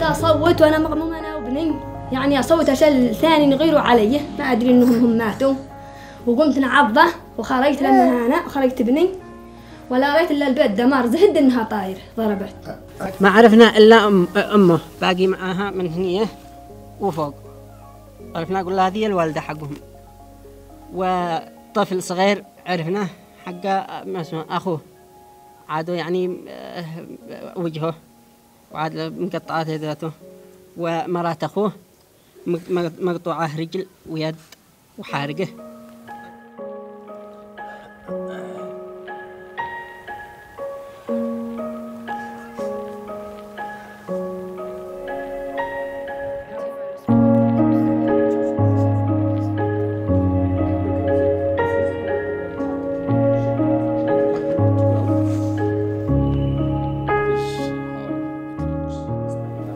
أصوت وأنا مغمومه أنا وابني. يعني أصوت عشان ثاني يغيروا علي. ما أدري إنهم هم ماتوا. وقمت نعضه وخرجت لما أنا وخرجت ابني. ولا رأيت إلا البيت دمار زهد إنها طاير ضربت. ما عرفنا إلا أم أمه. باقي معاها من هنيه وفوق. عرفنا أقول لها هذه الوالدة حقهم. وطفل صغير عرفناه حق ما اسمه أخوه. عادوا يعني آه، وجهه. وعاد مقطعات ذاته. ومرات أخوه مق- مقطوعة رجل ويد وحارقه.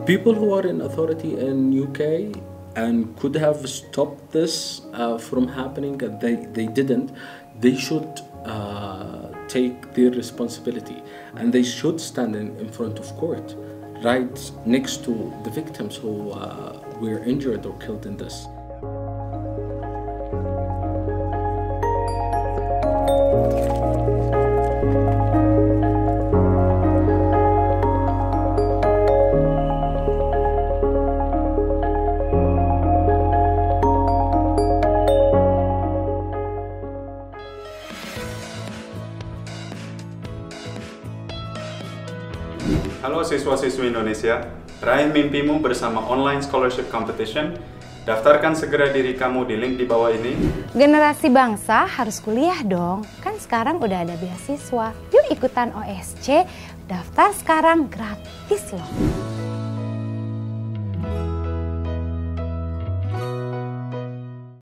People who are in authority in UK and could have stopped this uh, from happening they, they didn't they should uh, take their responsibility. And they should stand in, in front of court right next to the victims who uh, were injured or killed in this Halo siswa-siswi Indonesia, raih mimpimu bersama online scholarship competition. Daftarkan segera diri kamu di link di bawah ini. Generasi bangsa harus kuliah dong. Kan sekarang udah ada beasiswa. Yuk ikutan OSC, daftar sekarang gratis loh.